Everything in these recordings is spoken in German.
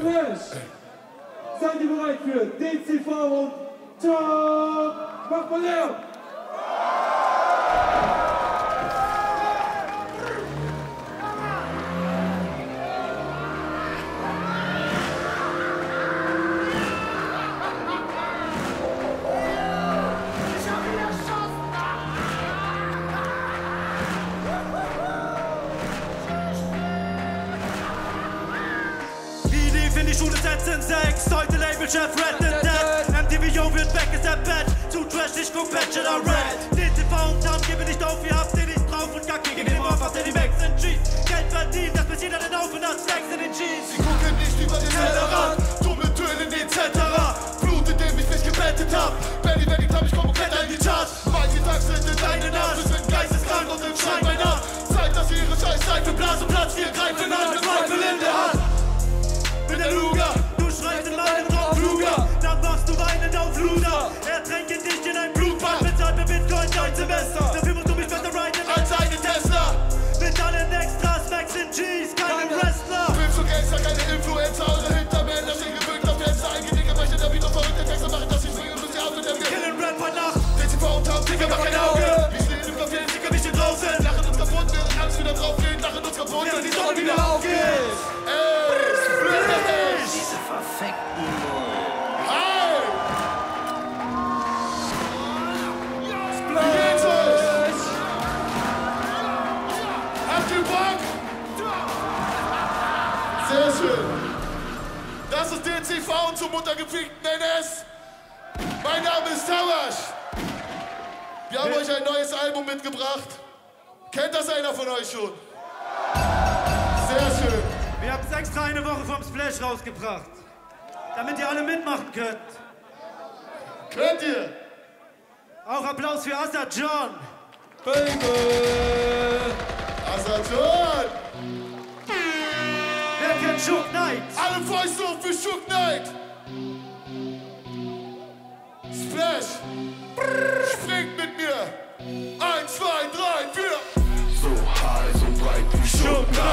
Fresh. Seid ihr bereit für DCV und Top Papaleo? Album mitgebracht. Kennt das einer von euch schon? Sehr schön. Wir haben es extra eine Woche vom Splash rausgebracht, damit ihr alle mitmachen könnt. Könnt ihr? Auch Applaus für Asa John. Baby! Asa John! Wer kennt Shook Knight? Alle Fäuste hoch für Shook Knight! Splash! Brrr. Eins, zwei, drei, vier. So high, so breit wie Schuppen.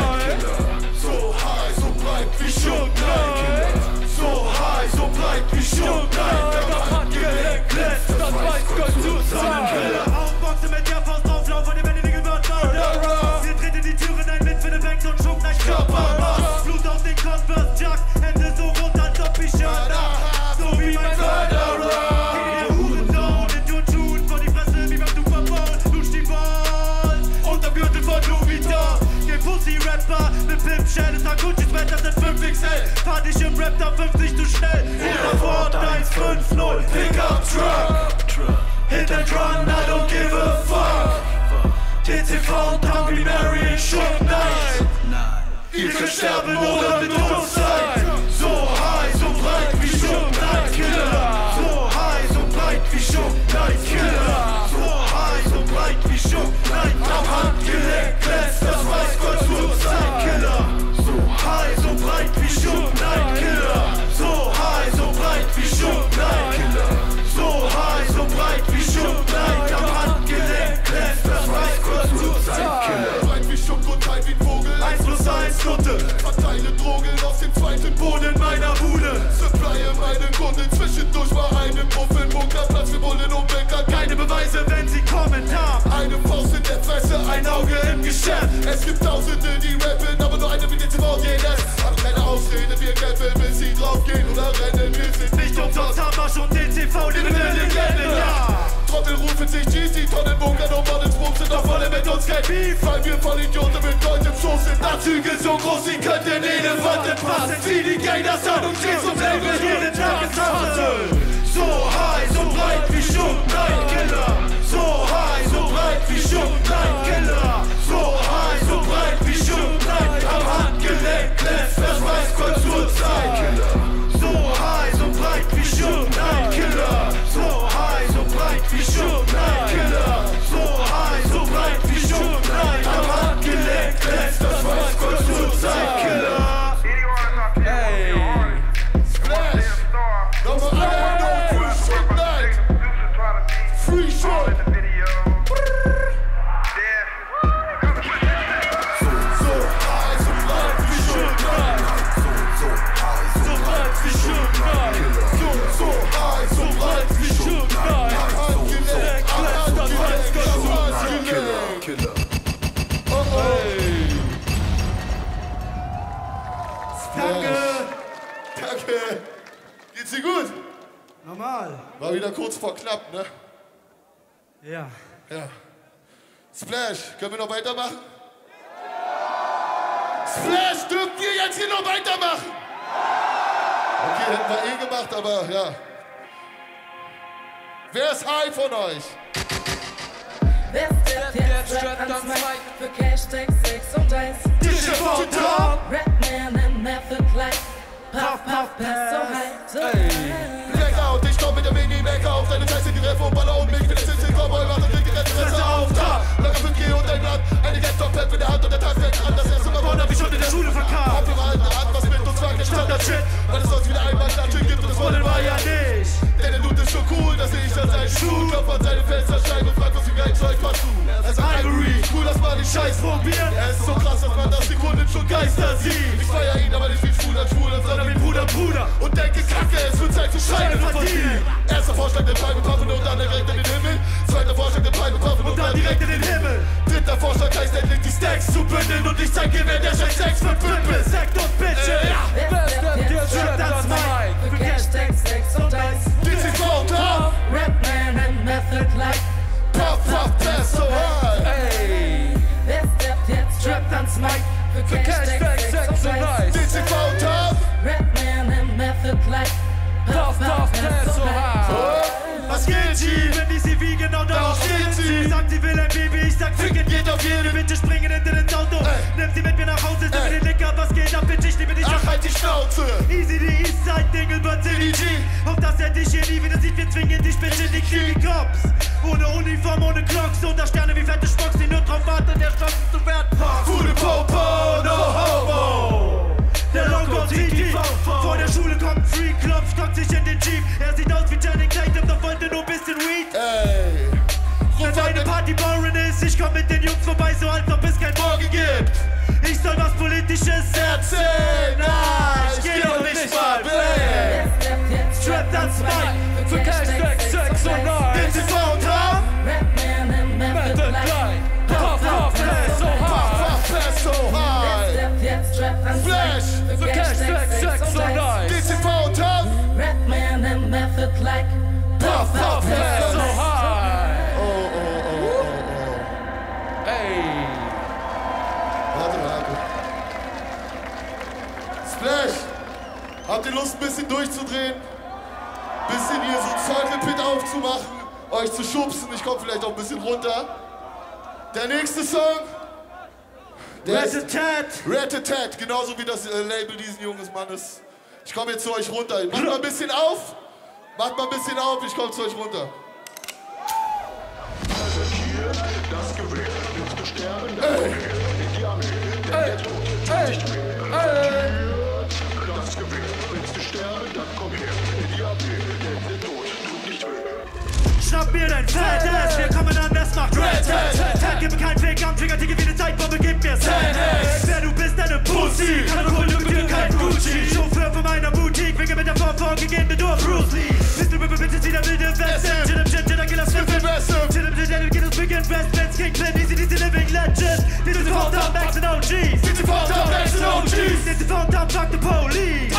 Ford 150 Pickup truck. Hit and drum. I don't give a fuck. Kids in Clown Town, we and night. Ihr könnt sterben oder mit uns sein. Nutte. Verteile Drogen auf dem zweiten Boden meiner Bude. Supplye meinen Kunden zwischendurch mal eine Puff im Bunkerplatz. Wir wollen und Bäcker. Keine Beweise, wenn sie kommen, nah. Eine Faust in der Fresse, ein Auge im Geschäft. Es gibt Tausende, die rappen, aber nur eine Minute vor jedes. Aber keine Ausrede, wir kämpfen, bis sie draufgehen oder rennen. Wir sind nicht umsonst, haben wir schon den TV. kein Beef, weil wir Vollidioten mit Gold im Schoß sind. Abzüge so groß, sie könnten in den Wand passen. Zieh die Gainers an und steh zum Label jeden Tag ins Hassel. So high, so breit wie Schuppen, nein, Killer. So high, so breit wie Schuppen, nein, Killer. So high, so breit wie Schuppen, nein, am Handgelenk, Lässt das weiß kurz zur Zeit. War wieder kurz vor knapp, ne? Ja. Ja. Splash, können wir noch weitermachen? Splash, dürfen wir jetzt hier noch weitermachen? Okay, hätten wir eh gemacht, aber ja. Wer ist high von euch? Wer steppt jetzt Rap ans Mic für Cash, Sex und Eis? DJ von Tom. Rapman and Method like Puff, Puff, Pass so high, so high. Blackout, ich komm mit der Mini-Mac auf Deine Scheiße, die Ref und Baller und mich Für den Sitz, Cowboy, mach und krieg die Reste Fresse auf Da, 5G und ein Blatt Eine Laptop-Pad in der Hand und der Tag fängt an. Das erste Mal Und hab ich schon in der Schule verkauft. Hab im alten Hand, was mit uns war, kein Standard-Shit Weil es sonst wieder einmal Klatschen gibt und das Wollen war ja nicht. Denn der Dude ist schon cool, das seh ich an seinen Schuhen Klopft an seine Fensterscheibe und fragt, was für ein Zeug machst du Er ist Ivory, cool, dass man den Scheiß probiert. Er ist so krass, dass man das Sekunden schon Geister sieht. Ich feier ihn, aber nicht wie schwul an Schwulen, sondern wie Bruder, Bruder. Und denke, Kacke, es wird Zeit für Scheine verdienen Erster Vorschlag, den Pfeil Puffen und dann direkt in den Himmel. Zweiter Vorschlag, den Pfeil Puffen und Und ich zeig dir, wer der Scheiß Sex verpüppelt Sekt und Bitches. Liebe dich Ach, halt die Schnauze. Easy, die Eastside, Dingelbird City G. Auf dass er dich hier nie wieder sieht, wir zwingen dich bitch in die Knie Cops. Ohne Uniform, ohne Clocks, unter Sterne wie fette Spocks Die nur drauf warten, der Chance zu werden. Coole Popo, no homo. Der Logo TT Vor der Schule kommt ein Freak, klopft, kommt sich in den Jeep. Er sieht aus wie Channing Tatum, doch wollte nur ein bisschen Weed. Ey. Wenn deine Party boring ist, ich komm mit den Jungs vorbei, so als ob es kein Morgen gibt. Ich soll was Politisches erzählen, nein, ich geh doch nicht mal weg. Rap ans das Mic für Cash, Sex, Sex und. DCV, Top, Rapman and Method like Puff, Puff, Pass so high. Puff, Pass so Wer high Rap Flash für Cash, Sex, und Eis? DCV, Top, Rapman and Method like Puff, Puff, Pass Lust, ein bisschen durchzudrehen? Bisschen hier so Circle Pit aufzumachen, euch zu schubsen. Ich komm vielleicht auch ein bisschen runter. Der nächste Song. Der Rat-a-tat. Rat-a-tat, genauso wie das äh, Label dieses jungen Mannes. Ich komme jetzt zu euch runter. Macht mal ein bisschen auf. Macht mal ein bisschen auf, ich komme zu euch runter. Schnapp mir dein Fat Ass, wir kommen an, das macht Red. Tat gib mir keinen Weg am Finger, Ticke wie eine Zeitbombe, gib mir Sandhex Wer du bist, deine Pussy, kann doch wohl mit dir kein Gucci. Chauffeur von meiner Boutique, winke mit der Form vorgegebene durch Bruce Lee. Bist du bitte, bitte, zieh der wilde West Chillem, chill, chill, killer, sniffin Massive. Chillem, chill, chill, get us big investments King Clint, easy, easy living legend. This is phone top, Max and OGs DCV, Top, Max and OGs. This is phone top, fuck the police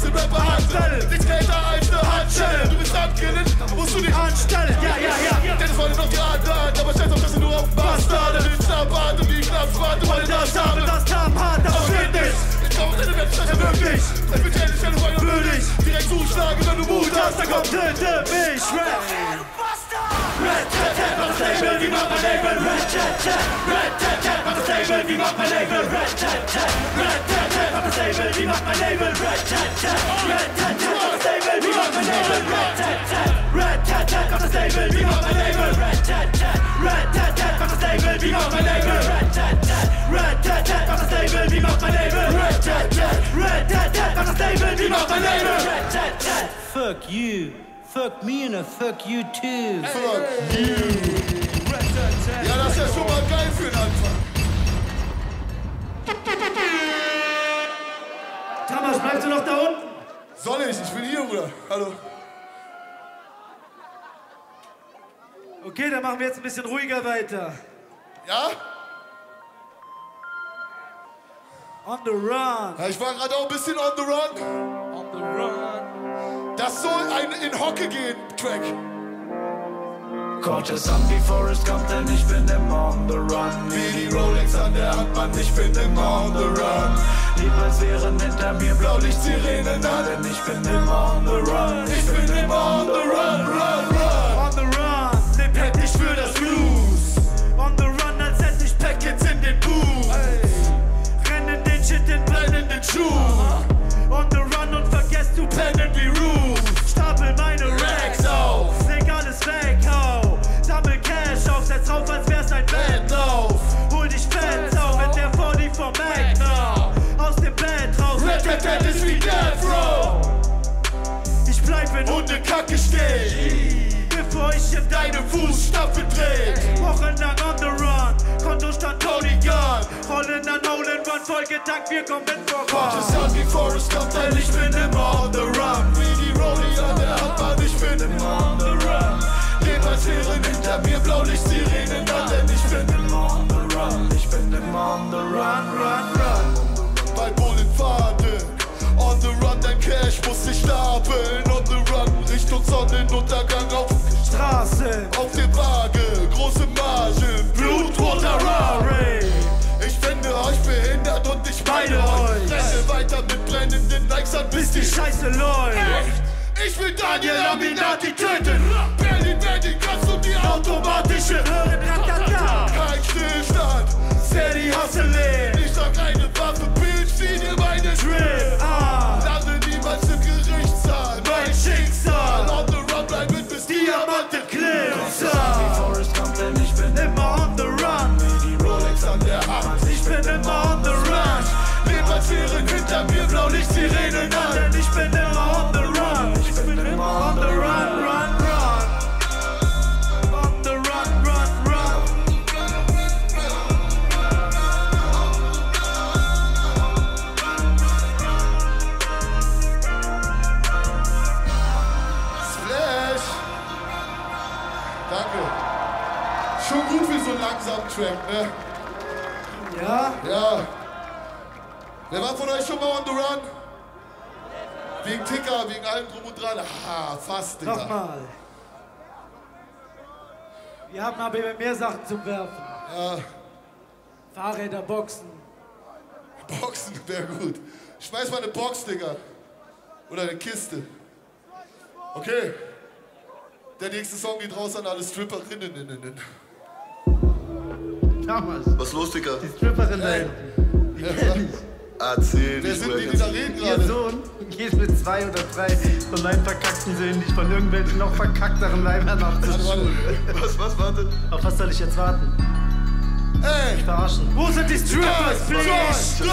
wenn mich krank lasse, Rapper. Handfälle. Nichts kälter als eine Handschelle. Du bist abgrillen, musst du dich Anstellen, ja, ja, ja. Denn es wollte noch die anderen, aber scheiß auf, dass du nur auf Bastarde willst. Schnappbart und die Knapsbart, du wollte das haben. Das kam hart, aber Fitness. Ich brauche deine Webseite wirklich. Ich bin ehrlich, wenn du meine würdig. Direkt zuschlagen, wenn du Mut hast, dann komm. töte mich, Red. Red tat tat, macht das Label, wie macht mein Label? Red tat tat, Red tat tat, macht das Label, wie macht mein Label? Red tat tat, Red tat tat, mach das Label, wie macht mein Label? Red tat tat, Red tat tat, mach das Label, wie macht mein Label? Red tat tat, Red tat tat, mach das Label, wie macht mein Label? Red tat tat, Red tat tat, mach das Label, wie macht mein Label? Red tat tat. Fuck you. Fuck me and I fuck you too. Fuck you. Ja, das ist ja schon mal geil für den Anfang. bleibst du noch da unten? Soll ich? Ich bin hier, Bruder. Hallo. Okay, dann machen wir jetzt ein bisschen ruhiger weiter. Ja? On the run. ja ich war gerade auch ein bisschen on the run. On the run. Das soll ein in Hocke gehen, Track. Cortez an wie Forrest Gump, denn ich bin immer on the run. Wie die Rolex an der Hand, Mann, ich bin immer on the run. Niemals wären hinter mir Blaulicht-Sirenen da, denn ich bin immer on the run. Ich bin immer on the run, run. Schuhen. On the run und vergesst du pennen wie Roof. Stapel meine Racks auf. Leg alles weg, hau. Sammel Cash auf, setz drauf, als wär's ein Wettlauf. Hol dich fett auf, mit der 40 vom Mac now. Aus dem Bett raus, Red, red, red ist wie Death Row. ich bleib in Hunde Kacke steht. bevor ich in deine Fußstapfen dreht. Wochenlang on the run, Kontostand Tony Gun. Rollen an Nolan Run, vollgetankt, wir kommen voran. Cortez an wie Forrest Gump, denn ich bin immer on the run. Wie die Rollie an der Hand, Mann, ich bin immer on the run. Wären hinter mir Blaulicht-Sirenen da, denn ich bin immer on the run. Ich bin immer on the run, run, run. Bei Bullenfaden. On the run, dein Cash muss sich stapeln. On the run, Richtung Sonnenuntergang auf, Straßen, auf Weiter mit brennenden Nikes an, bis die Scheiße läuft. Echt? Ich will Daniel Aminati töten. Berlin, Berlin, kannst du die automatische Hören Ratata, Kein Stillstand. Steady Hustling, Ich sag eine Waffe, Bitch, sieh dir meine Drill, ah, Lande niemals im Gerichtssaal. mein Schicksal. On the run bleiben bis Diamante Clips, hinter mir Blaulicht-Sirenen an. Denn ich bin immer on the run. Ich bin immer on the run, run, run. On the run, run, run. Splash! Danke. Schon gut für so einen langsamen Track, ne? Ja, Ja. Wer war von euch schon mal on the run? Wegen Ticker, wegen allem drum und dran. Ah, fast, Digga. nochmal. Wir haben aber mehr Sachen zum Werfen. Ja, Fahrräder, Boxen. Boxen wäre gut. Schmeiß mal eine Box, Digga. Oder eine Kiste. Okay. Der nächste Song geht raus an alle Stripperinnen. Damals. Was ist los, Digga? Die Stripperin da hinten. Die kenn ich. Erzähl Wer sind die, die da reden Ihr gerade? Sohn geht mit zwei oder drei von meinen verkackten Söhnen, ich von irgendwelchen noch verkackteren Schule. warte. Was, was, warte? Auf was soll ich jetzt warten? Ey! Verarschen. Wo sind die Strippers, please?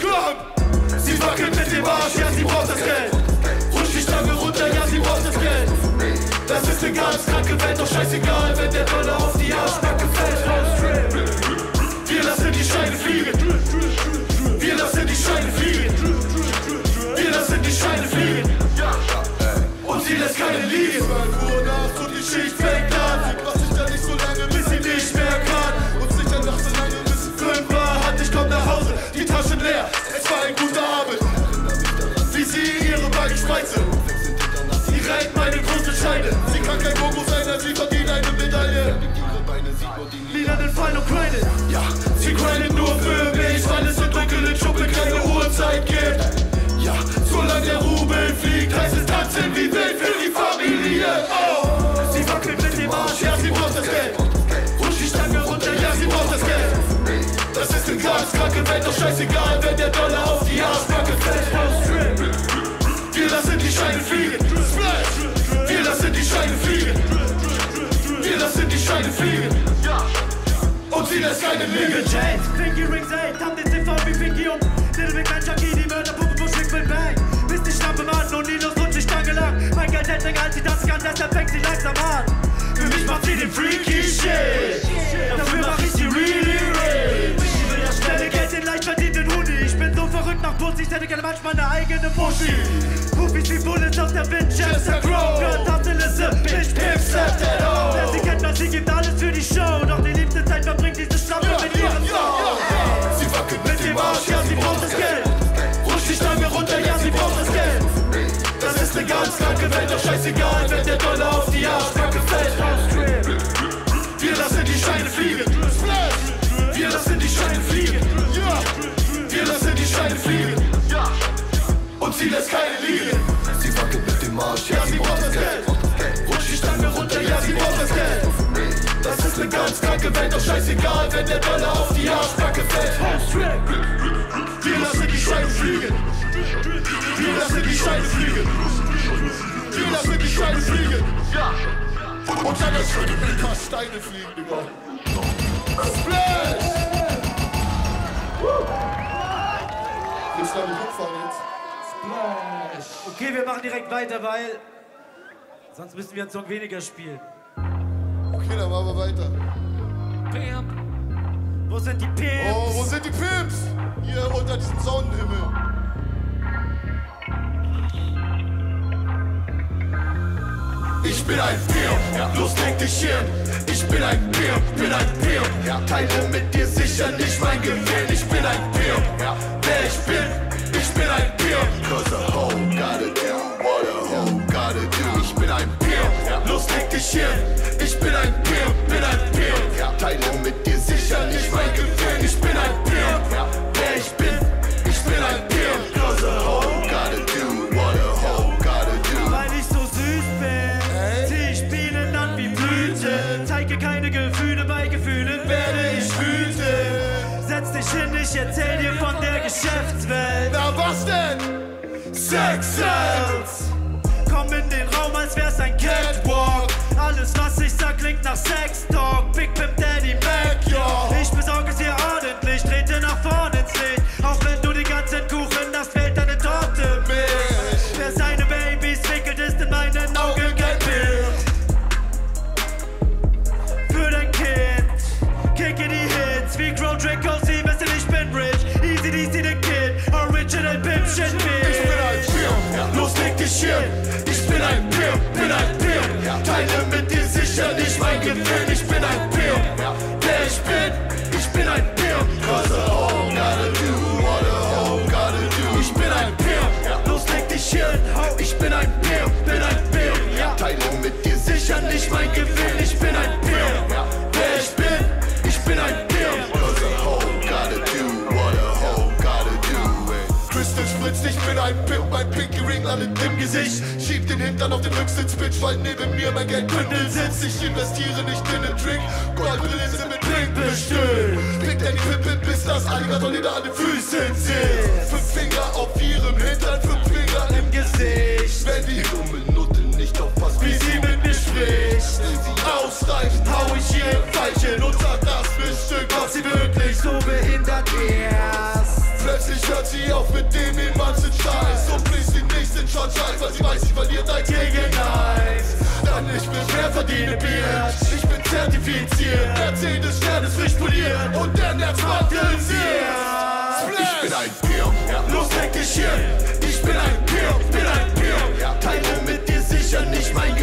komm! Sie wackelt mit dem Arsch, ja, sie braucht das Geld. Rutscht die Stange runter, ja, sie braucht das Geld. Das ist egal, das kranke Welt, doch scheißegal, wenn der Dollar auf die Arschbacke fällt. Scheine fliegen. Wir lassen die Scheine fliegen. Und sie lässt keine liegen. 12 Uhr nachts und die Geld. Rutscht die Stange runter, ja, sie braucht das Geld. Das ist eine ganz kranke Welt, doch scheißegal, wenn der Dollar auf die Arschbacke fällt. Wir lassen die Scheine fliegen. Wir lassen die Scheine fliegen. Wir lassen die Scheine fliegen. Und sie lässt keine liegen. James, Pinky Rings 8, haben den TV wie Pinky und Little Big Man Chucky, die Mörderpuppe von Schlick will Bang. Bis die Schlampe Mann und Ninos rutscht die Stange lang. Mein Geld als sie tanzen kann, deshalb fängt sie langsam an. Macht sie den Freaky Shit. Dafür mach ich sie really rich. Ich will das schnelle Geld, den leicht verdienten Huni. Ich bin so verrückt nach Pussy, ich hätte gerne manchmal eine eigene Muschi. Profis wie Bullets aus der Winchester Crow. Hört Hustle Bitch, Pimp, Slap that all. Wer sie kennt, das sie gibt alles für die Show. Doch die liebste Zeit verbringt diese Schlampe mit ihrem Song. Sie wackelt Mit dem Arsch, ja, sie braucht das Geld. Rutscht die Stange runter, ja, sie braucht das Geld. Das ist eine ganz kranke Welt, doch scheißegal, wenn der Dollar auf die Arschbacke fällt. Arsch, ja, Sie braucht das Geld. Rutscht Die Stange runter, ja, sie braucht das Geld. Das ist eine ganz kranke Welt, doch scheißegal, wenn der Dollar auf die Arschbacke fällt. Wir lassen die Scheine fliegen. Wir lassen die Scheine fliegen. Wir lassen die Scheine fliegen. Und dann ist für die Mika Steine fliegen, Digga. Splash! Willst du damit rumfahren jetzt? Okay, wir machen direkt weiter, weil sonst müssen wir einen Song weniger spielen. Okay, dann machen wir weiter. Pimp. Wo sind die Pimps? Oh, wo sind die Pimps? Hier unter diesem Sonnenhimmel. Ich bin ein Pimp, los leg dich hin. Ich bin ein Pimp, bin ein Pimp. Teile mit dir sicher nicht mein Gewinn. Ich bin ein Pimp, wer ich bin. Ich bin ein Pimp. Sex Sells. Komm in den Raum, als wär's ein Catwalk. Nicht mein Gewinn. Ich bin ein Pimp, den Hintern auf den Rücksitz, Bitch, weil neben mir mein Geldbündel sitzt. Ich investiere nicht in den Drink, Goldbrille sind mit Drink bestimmt. Pick deine Pippe, bis das Alligator wieder an den Füßen sitzt. Fünf Finger auf ihrem Hintern, fünf Finger im Gesicht. Wenn die dumme Nutte nicht aufpasst, wie sie mit mir spricht. Sie ausreicht, hau ich ihr im und sag das Miststück, was sie wirklich so behindert ist. Plötzlich hört sie auf mit dem immensen Scheiß und bläst den nächsten Shot Scheiß, weil sie weiß, sie verliert eins gegen. Dann ich bin wer verdiene Bier, ich bin zertifiziert, Mercedes Stern ist frisch poliert und der Nerz materialisiert. Ich bin ein Pimp, los leg dich hin. Ich bin ein Pimp, bin ein Pimp. Teile mit dir sicher nicht mein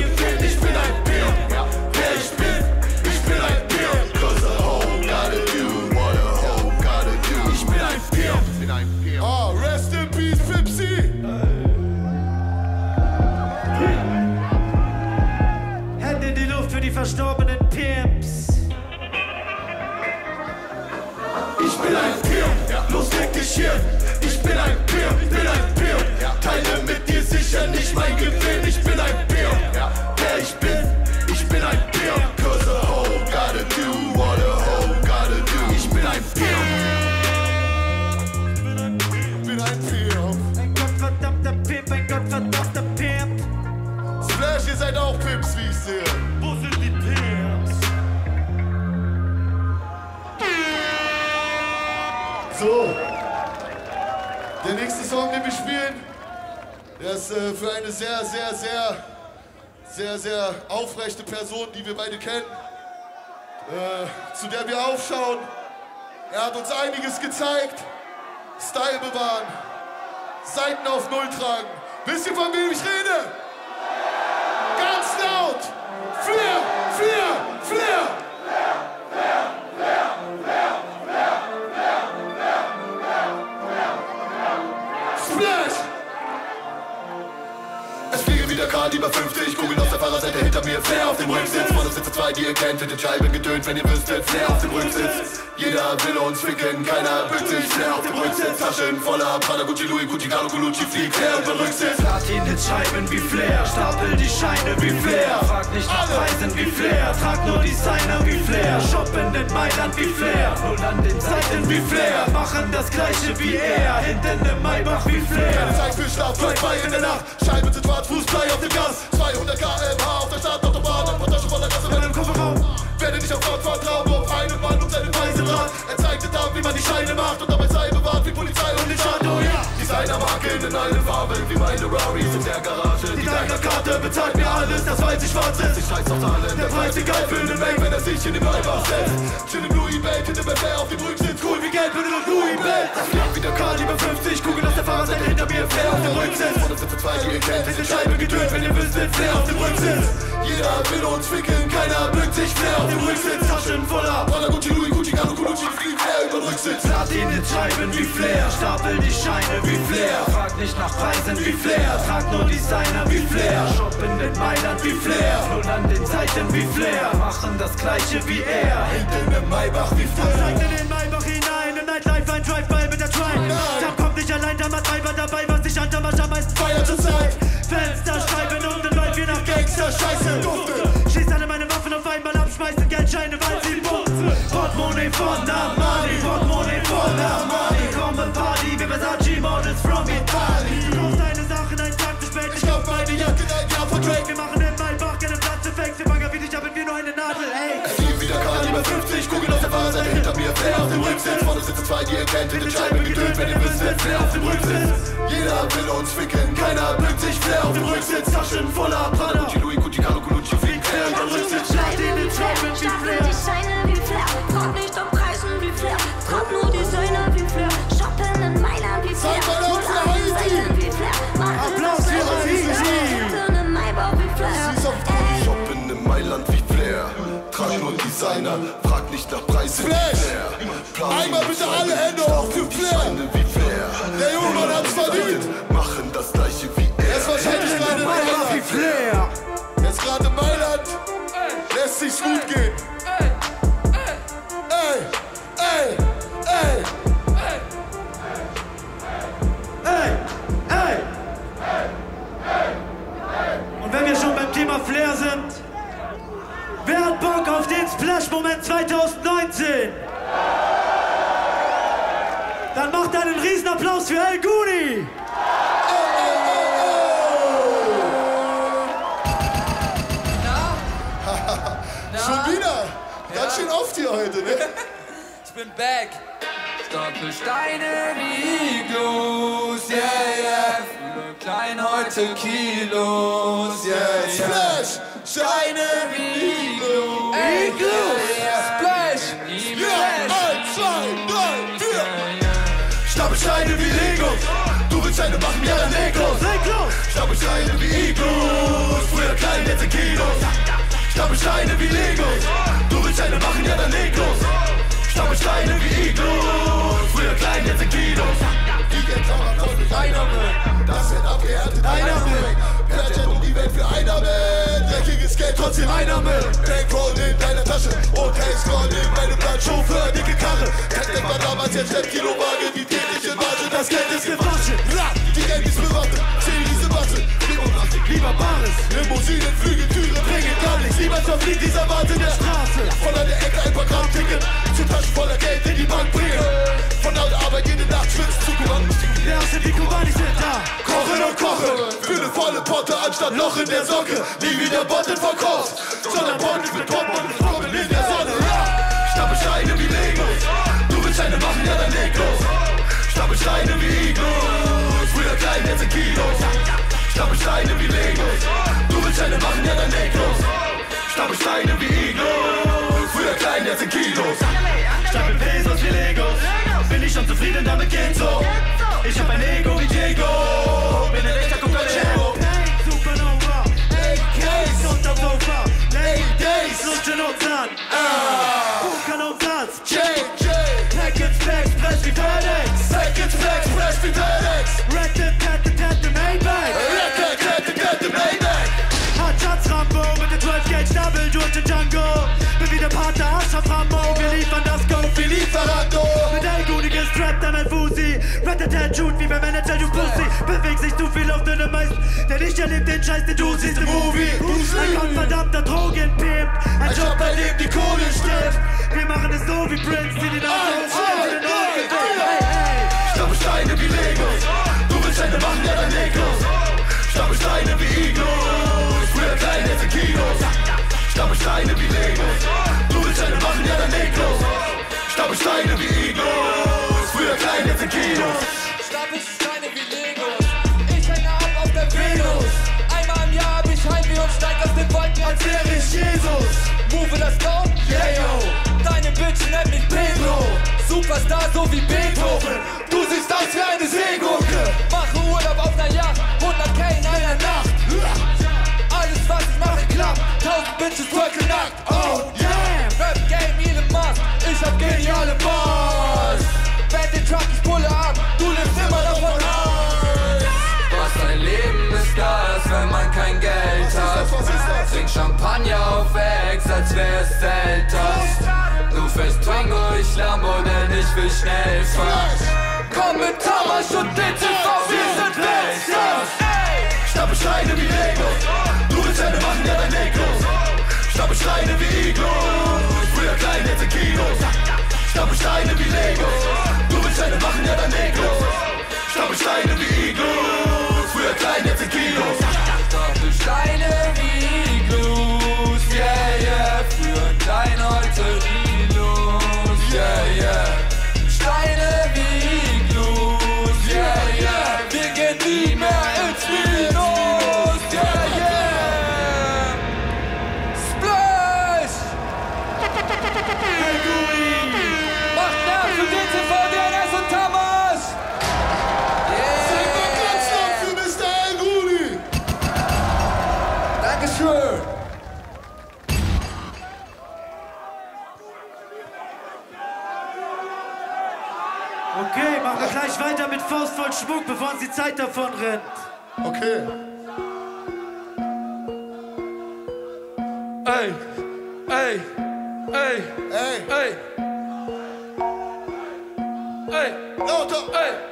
los äh, für eine sehr, sehr, sehr, sehr, sehr aufrechte Person, die wir beide kennen, äh, zu der wir aufschauen. Er hat uns einiges gezeigt. Style bewahren, Seiten auf Null tragen. Wisst ihr, von wem ich rede? Ganz laut! Flair, Flair, Flair! 100k, lieber 50 Kugeln auf der Fahrerseite hinter mir, Flair auf dem Rücksitz. Von Vorne sitzen zwei, die ihr kennt, mit in Scheiben gedöhnt, Wenn ihr wüsstet, Flair auf dem Rücksitz. Jeder will uns ficken, keiner bückt sich. Flair auf dem Rücksitz, Taschen voller Prada, Gucci, Louis, Gucci, Carlo, Colucci Flieg Flair über Rücksitz. Platin in Scheiben wie Flair. Stapel die Scheine wie Flair. Frag nicht nach Preisen wie Flair. Trag nur Designer wie Flair. Shoppen in Mailand wie Flair. Null an den Seiten wie Flair. Machen das gleiche wie er. Hinten im Maybach wie Flair. Keine Zeit für Schlaf, zwei in der Nacht. Scheibe zu schwarz, Fußblei auf dem Gas. 200 km/h auf der Startautobahn, ein paar Taschen voller Gas in meinem Kofferraum. Werde nicht auf Gott vertrauen, auf einen Mann und seinen Weisendraht. Er zeigt den Damen, wie man die Scheine macht und dabei sei bewahrt wie Polizei und die Shadow. Designermarken in allen Farben, wie meine Raris in der Garage. Die Karte bezahlt mir alles, das weiß ich schwarz ist. Ich scheiß auf Talent, der Preis egal für den Weg, wenn er sich in den Maybach setzt. Chill im Louis Belt, hinter Befehl auf dem Rücksitz, cool wie Geld, Büttel und Louis Belt. Das fliegt wieder Kaliber 50, Kugeln aus der Fahrerseite hinter mir, Flair auf dem Rücksitz. Vorne sitze zwei, die ihr kennt, diese Scheibe gedrückt, wenn ihr wüsstet, Flair auf dem Rücksitz. Jeder will uns ficken, keiner bückt sich, Flair auf dem Rücksitz. Taschen voller Prada, Gucci, Louis, Gucci, Carlo, Colucci, fliegt Flair über den Rücksitz. Platin hit Scheiben wie Flair, stapel die Scheine wie Flair. Frag nicht nach Preisen wie Flair, trag nur Designer wie Flair. Shoppen in Mailand wie Flair, null an den Seiten wie Flair. Machen das gleiche wie er, hinten im Maybach wie Flair. Zeigt in den Maybach hinein, im Nightlife ein Drive-By mit der Tribe. Da kommt nicht allein, da macht Weiber dabei, was 50, Kugeln aus der Fahrerseite hinter mir, Flair auf dem Rücksitz. Vorne sitzen zwei, die ihr kennt, hinter den Scheiben gedönt, wenn ihr wüsstet, Flair auf dem Rücksitz. Jeder will uns ficken, keiner bückt sich, Flair auf dem Rücksitz. Taschen voller Prada, Gucci, Louis, Gucci, Carlo, Colucci, fliegt Flair über den Rücksitz. Platin hit Scheiben wie Stapel Flair. die Scheine Designer, frag nicht nach Preisen Flash. Einmal bitte alle Hände hoch für Flair. Scheine wie Flair. Der junge Mann hat's verdient. Machen das gleiche wie er. Er ist wahrscheinlich gerade in Mailand. Flair. Er ist gerade in Mailand. Lässt sich's gut gehen. Ey, ey, ey. Ey, ey. Und wenn wir schon beim Thema Flair sind, Splash-Moment 2019? Dann macht einen Riesenapplaus für El Guni. Schon wieder. Ganz schön oft hier heute, ne? Ich bin back. Stolpersteine wie Iglus, yeah, yeah. Viele klein heute Kilos, yeah, yeah. Splash. Scheine wie Iglu. Iglus, Splash, Ja, eins, zwei, drei, vier. Stapelsteine wie Legos. Du willst Scheine machen, ja dann leg los. Leg los. Stapelsteine wie Iglus. Früher klein, jetzt in Kilos. Stapelsteine wie Legos. Du willst Scheine machen, ja dann leg los. Stapelsteine wie Iglus. Früher klein, jetzt in Kilos. Die Geldkammer kostet mich einer mit. Das wird abgehärtet, einer mit. Perjet um die Welt für einer mit. Dreckiges Geld, trotzdem einer mit. Bankroll in deiner Tasche und Haze in meinem Blatt. Chauffeur, dicke Karre. Tech war damals jetzt Chef, Kilowaage, die tägliche Marge. Das Geld ist gewaschen. Ra, Die Geld ist bewaffnet. Zähl diese Masse. 87, lieber Bares. Limousinen, Flüge, Türe, bringen gar nichts. Niemals verfliegt dieser Warte der Straße. Von der Ecke ein paar Potte anstatt Loch in der Socke Nie wieder Botten verkauft Sondern Botten mit Portemonnaie Kommen in der Sonne Stapelsteine wie Legos. Du willst Scheine machen, ja dann leg los. Stapelsteine wie Iglus. Früher klein, jetzt in Kilos. Stapelsteine wie Legos. Du willst Scheine machen, ja dann leg los. Stapelsteine wie Iglus. Früher klein, jetzt in Kilos. Stapel Pesos wie Legos. Bin ich schon zufrieden damit geht's so. Ich hab ein Ego wie Diego, bin ein echter Coca-Cola. so far. Ladies, lutschen uns an. Ah. Buch an. JJ. Package Flex, Press wie Dreadex. Flex, Press wie ich erleb den Scheiß, den du siehst im Movie. Ein gottverdammter Drogenpimp. Ein Job, bei dem die Kohle stirbt. Wir machen es so wie Prince, die den Auto So wie Beethoven. Du siehst aus wie eine Seegurke. Mache Urlaub auf ner Yacht. 100k in einer Nacht. Alles was ich mache klappt. Tausend Bitches twerken nackt. Oh yeah. Rap Game Elon Musk. Ich hab geniale Bars. Werd den Truck, ich pulle ab. Du lebst immer davon aus. Was ein Leben ist das, wenn man kein Geld hat. Trink Champagner auf Ex, als wär's Zeltas. Fährst Twingo, ich Lambo, denn ich will schnell fahren. Komm mit Thomas und DTV, wir sind Weltstars. Stamme Steine wie Legos. Du willst Hände machen, ja leg los. Stamme Steine wie Iglos. Früher klein, jetzt in Kinos. Stamme Steine wie Legos. Du willst Hände machen, ja leg los. Stamme Steine wie die Zeit davon rennt. Okay. Ey, ey, ey, Ey, ey, ey, ey,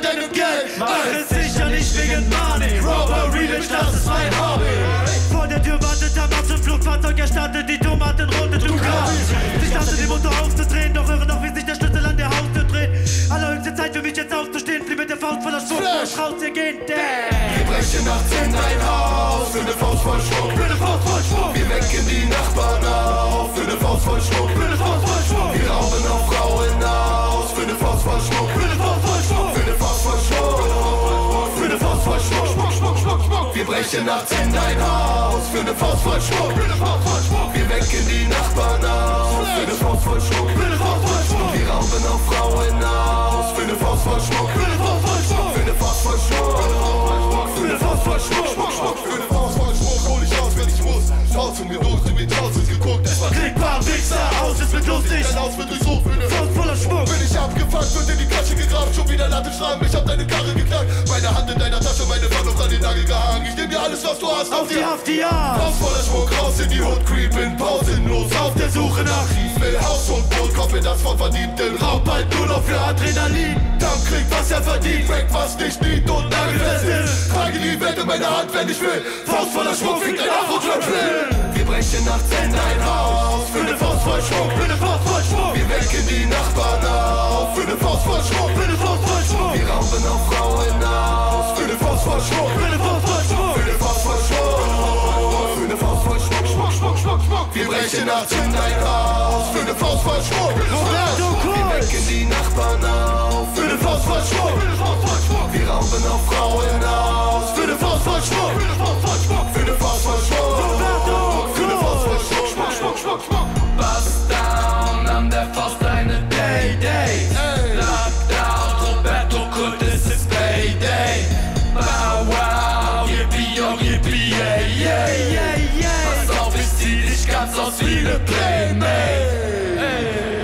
all deinem Geld. Mach es sicher nicht wegen Money. Robbery, Bitch, das ist mein Hobby. Vor der Tür wartet der Mann zum Flugfahrzeug, er startet die Tomatenrunde, du kannst. Ich dachte, den Motor aufzudrehen, doch höre noch, wie sich der Schlüssel an der Haustür dreht. Allerhöchste Zeit für mich jetzt aufzustehen, flieh mit der Faust voller Schmuck, raus, hier geht der. Wir brechen nachts in dein Haus für eine Faust voll Schmuck. Für eine Faust voll Schmuck, Wir wecken die Nachbarn auf für eine Faust voll Schmuck. für eine Faust voll Schmuck, Brechen nachts in dein Haus für eine Faust voll Schmuck. Für eine Faust voll Schmuck. Wir wecken die Nachbarn auf für eine Faust voll Schmuck. Für eine Faust voll Schmuck, Wir rauben auf Frauen aus für eine Faust voll Schmuck. für eine Faust voll Schmuck. Hast, Auf die Haft, die Arm. Haus voller Schmuck, raus in die Hood, creepin', pausenlos, Haus der Suche nach will Haus und Boot, hoffe, das von verdienten Raub bald nur noch für Adrenalin. Dann kriegt, was er verdient, weg, was nicht nied und nagelfest ist. Trage die Welt in meine Hand, wenn ich will. Faust voller Schmuck, fickt ein Afro-Trap-Film. Wir brechen nachts in dein Haus, für ne Faust voll Schmuck, für ne Faust voll Schmuck. Wir wecken die Nachbarn auf, für ne Faust voll Schmuck, für ne Faust voll Schmuck. Wir rauben auf Frauen aus, für ne Faust voll Schmuck, für ne Faust voll Schmuck, Wir brechen nachts in dein Haus, für ne Faust voll Schmuck. Wir wecken die Nachbarn auf, für ne Faust voll Schmuck. Wir rauben auf Frauen aus, für ne Faust voll Schmuck, für ne Faust voll Schmuck, für ne Faust voll Schmuck, Schmuck, Schmuck, Schmuck, aus wie ne Playmate.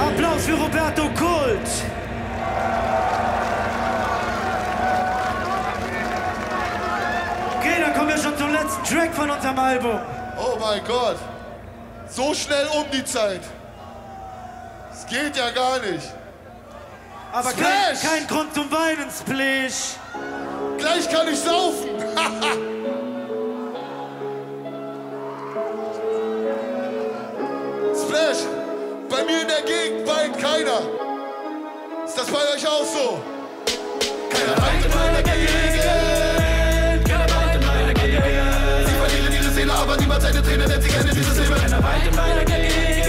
Applaus für Roberto Kult. Okay, dann kommen wir schon zum letzten Track von unserem Album. Oh mein Gott. So schnell um die Zeit. Es geht ja gar nicht. Aber kein, kein Grund zum Weinen, Splish. Gleich kann ich saufen. Splash, bei mir in der Gegend weint keiner. Ist das bei euch auch so? Keiner weint in meiner Gegend. Keiner weint in meiner Gegend. Sie verlieren ihre Seele, aber niemand seine Tränen, denn sie kennen dieses Leben. Keiner weint in meiner Gegend.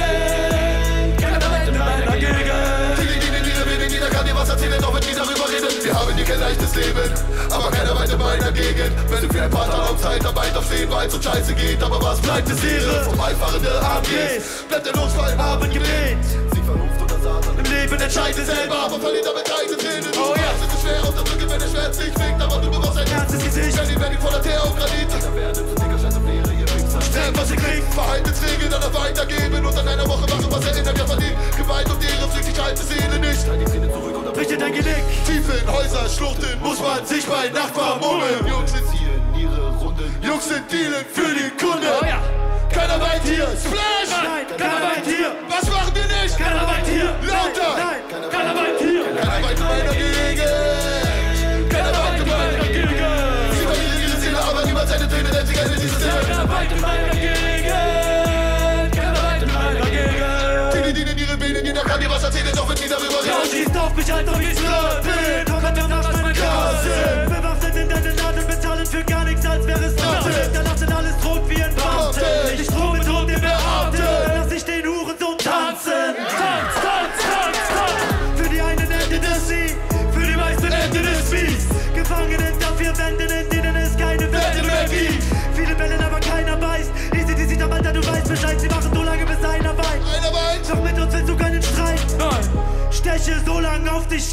Keiner weint in meiner Gegend. Die, die, die, die, die, jeder kann dir was erzählen, doch wenn die darüber reden. Wir haben hier kein leichtes Leben, aber keiner in meiner Gegend. Wenn du für ein paar Tage Zeitarbeit auf See, weil es um Scheiße geht, aber was bleibt es Ehre? Vorbeifahrende AGs, bleibt der Notfall, Abendgebet. Sie Vernunft oder Satan. Im Leben entscheidet selber, aber verliert damit keine Tränen. Oh ja, es ist schwer unterdrücken, wenn der Schmerz sich fickt, aber du bewusst ein Herz ist die Sicht. Wenn die Welt voller Teer und Granit. Sterben, was ihr kriegt, Verhaltensregeln dann weitergeben und an einer Woche machen, was er in der verdient. Dein Genick. Tief in Häuser, Schluchten muss man sich bei Nachbarn mummeln. Jungs sind hier in ihre Runden. Jungs sind dealen für die Kunde. Oh ja. Keiner weint hier. Splash! Nein, keiner hier. Was machen wir nicht? Keiner hier. Lauter! Nein, keiner hier. Keiner weint in meiner Gegend. Keiner weint in meiner Gegend. Sie verlieren ihre Seele, aber niemand seine Tränen, denn sie kennen dieses Leben. Keiner weint in meiner Gegend. Reden. schießt auf mich,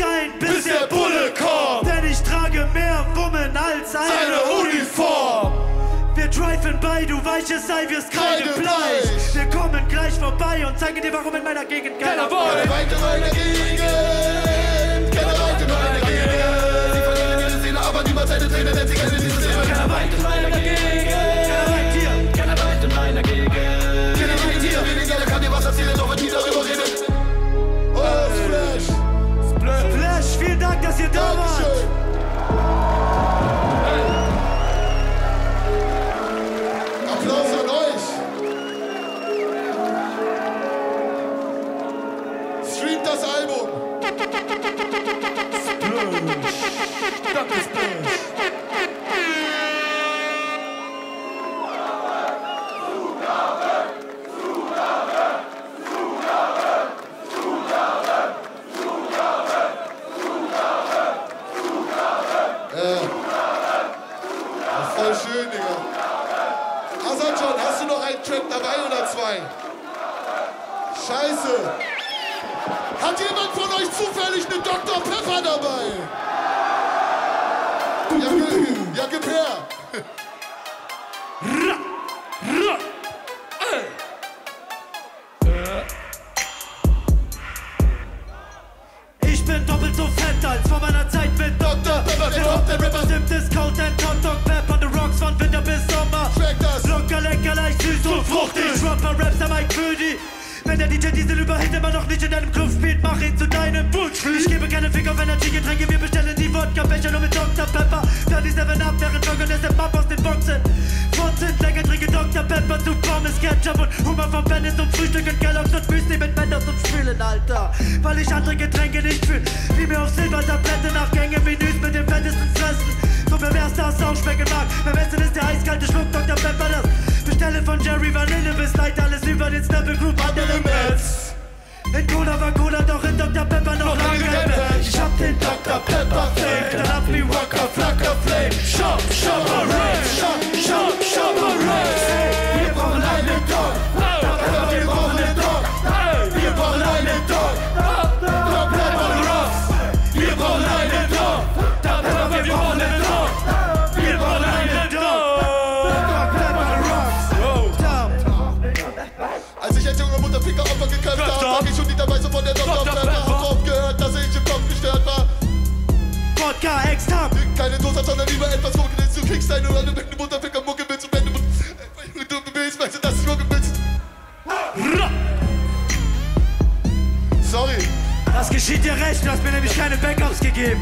ein, bis, Bis der Bulle kommt. Denn ich trage mehr Wummen als eine, Eine Uniform. Wir driven bei, du weiches Ei, wirst kreidebleich. Kreidebleich. Wir kommen gleich vorbei und zeigen dir, warum in meiner Gegend keiner Keiner wohnt. weint in meiner Gegend. Keiner weint in meiner Gegend. Sie verlieren ihre Seele, aber niemand seine Tränen, denn sie überhit immer noch nicht in deinem Club spielt, mach ihn zu deinem Wunsch. Ich gebe keine Fick auf Energy-Getränke, wir bestellen die Wodka-Becher nur mit Dr. Pepper. Bloody 7 Up, während Burger der Step Up aus den Boxen. Fotzen, lecker trinke Dr. Pepper zu Pommes, Ketchup und Hummer vom Penis und Frühstück und Kellogg's und Müsli mit Mentos und Spülen, Alter. Weil ich andere Getränke nicht fühl, wie mir auf Silbertablette nach Gänge Menüs mit dem fettesten Fressen. So pervers das auch schmecken mag. Beim ist der eiskalte Schluck Dr. Pepper das. Bestelle von Jerry Vanille bis Light alles über den Snapple Group an den Limits. In Cola war Cola, doch in Dr. Pepper noch lange kein Mensch. Ich hab den Dr. Pepper Flame, dann ab wie Walker, Flacker Flame. Shop, shop, a Rave, shop, shop, shop, a Rave. Wir brauchen einen Dog, der Dr. Pepper. Hab aufgehört, dass ich im Kopf gestört war. Wodka, Ex-Tab. Keine Dose, sondern lieber etwas Ruckeln. Du kriegst eine oder wenn du Mutterficker Mucke willst und wenn du du willst, weißt du, dass du Mucke willst. Sorry. Das geschieht dir recht, du hast mir nämlich keine Backups gegeben.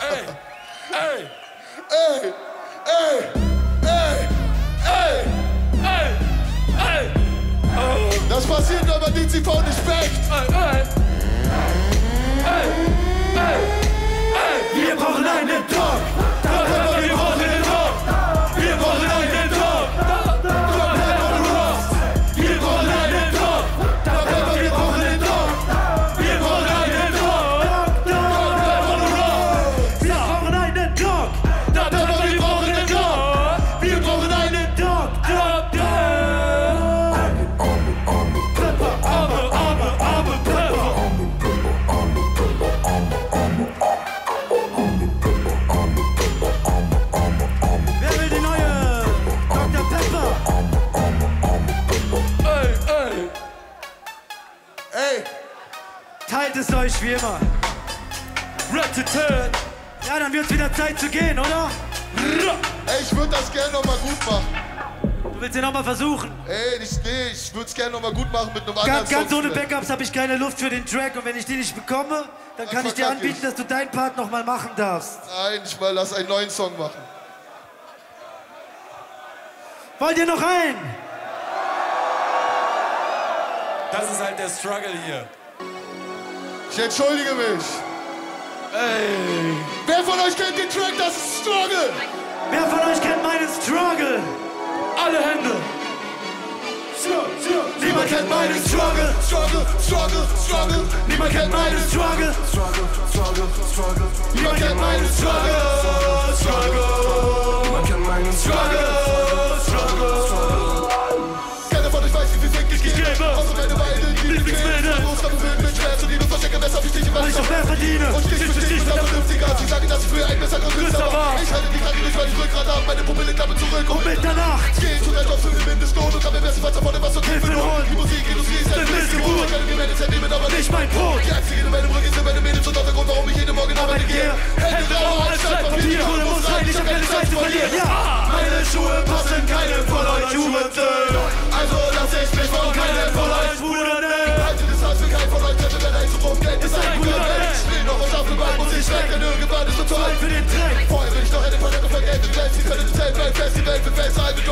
Ey, ey, ey, ey, Das passiert nur bei DCV nicht Specht. Wir Es euch wie immer. Ja, dann wird's wieder Zeit zu gehen, oder? Ey, ich würde das gerne noch mal gut machen. Du willst ihn noch mal versuchen? Ey, ich, nee, ich würde es gerne noch mal gut machen mit einem anderen Ganz, ganz Song ohne. Backups habe ich keine Luft für den Track und wenn ich die nicht bekomme, dann kann ich dir anbieten, ich. dass du deinen Part noch mal machen darfst. Nein, ich will lass einen neuen Song machen. Wollt ihr noch einen? Das ist halt der Struggle hier. Ich entschuldige mich. Ey. Wer von euch kennt den Track? Das ist Struggle. Wer von euch kennt meinen Struggle? Alle Hände. Niemand kennt meinen Struggle. Struggle, Struggle, Struggle. Niemand kennt meinen Struggle. Struggle, Struggle, Struggle. Niemand kennt meinen Struggle. Struggle. Niemand kennt Struggle. Struggle. Weil ich noch mehr verdiene. Und Stich für Stich mit 50 Sie sagen, dass ich früher ein besserer Künstler war. Ich halte die Kranke durch, weil ich Rückgrat habe. Meine Pupille klappe zurück. Und Mitternacht. Geh zu der Job für den Mindestlohn und kann mir bestenfalls davon was von Hilfe holen. Die Musikindustrie ist eine Eine Missgeburt. Missgeburt. Keine Gemälde nehmen, aber Nicht mein Brot. Die einzige in meinem Rücken sind meine Mädels und auch der Grund, warum ich jeden Morgen arbeiten gehe. Hände rau als Schreibpapier. Kohle muss rein, ich hab keine Zeit zu verlieren. Ja. Meine Schuhe passen keinem von euch Jugendlichen. Also lass ich mich von keinem von euch Bruder, ne? Halte Distanz für keinen von euch, treffe wenn ein Zug Geld ist ein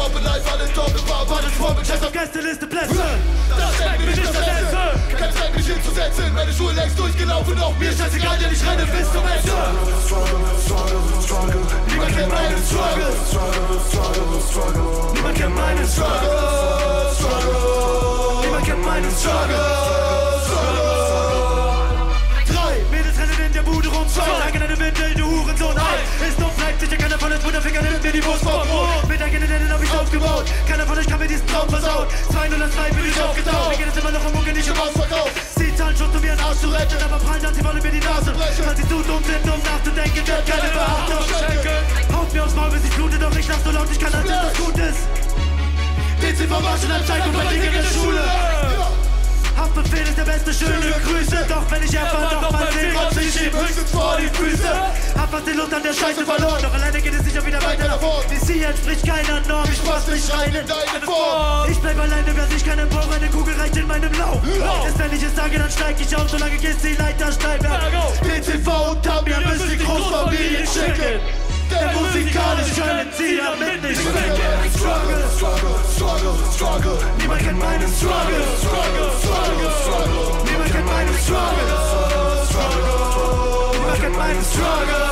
Live, alles top, im Bar, alles vor mit Chess Auf Gästeliste Plätze. Das schmeckt mir nicht das Letzte. Kein Zeit, mich hinzusetzen, meine Schuhe längst durchgelaufen, auch mir scheißegal, denn ich renne bis zum Ende. Niemand kennt meinen Struggle. Niemand kennt meinen Struggle. Niemand kennt meinen Struggle. Der Bude rum. Zwei tragen eine Windel, du Hurensohn. Ein ist noch bleibt sicher keiner von euch Bruderfinger nimmt mir die Wurst vom Brot. Mit eigenen Händen hab ich aufgebaut. Keiner von euch kann mir diesen Traum versauen. 202 bin ich aufgetaucht. Mir geht es immer noch um Mucke, nicht um Ausverkauf. Sie zahlen schon, um ihren Arsch zu retten. Aber prallen dann, sie wollen mir die Nase. Weil sie zu dumm sind, um nachzudenken. Wird keine Beachtung schenken. Haut mir aufs Maul, bis ich blute, doch ich lach so laut, ich kann, als das gut ist. War schon ein Zeitpunkt bei Dingen in der Schule. Haftbefehl ist der beste, schöne Grüße. Doch wenn ich einfach noch mal sehe, Kopf sich ihm höchstens vor die Füße. hab was den Lust an der Scheiße verloren. Doch alleine geht es sicher wieder weiter davor. Die sie entspricht keiner Norm. Ich pass nicht rein in deine Form. Ich bleib alleine, wer sich keinen Bauch, eine Kugel reicht in meinem Lauf. Erst wenn ich es sage, dann steig ich auf, solange geht's die Leiter steil berg. DCV und Tab, ihr müsst die Großfamilien schicken. Denn musikalisch können sie damit nicht Struggle, struggle, struggle, struggle. Niemand kennt meinen Struggle, Struggle, struggle, struggle. Niemand kennt meinen Struggle, Struggle, Niemand kennt meinen Struggle,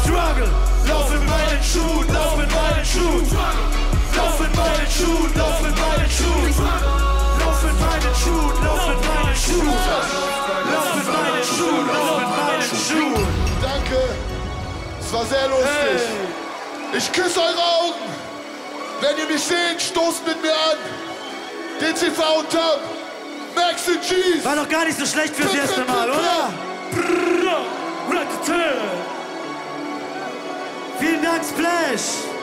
Struggle. Lauf in meinen Schuhen, lauf in meinen Schuhen. Lauf in meinen Schuhen, lauf in meinen Schuhen. Lauf in meinen Schuhen, lauf in meinen Schuhen. Lauf in meinen Schuhen, lauf in meinen Schuhen. Danke. Es war sehr lustig. Ich küsse eure Augen. Wenn ihr mich seht, stoßt mit mir an. DCV und Tab. Max und G's. War doch gar nicht so schlecht fürs erste Mal, oder? Vielen Dank, Splash.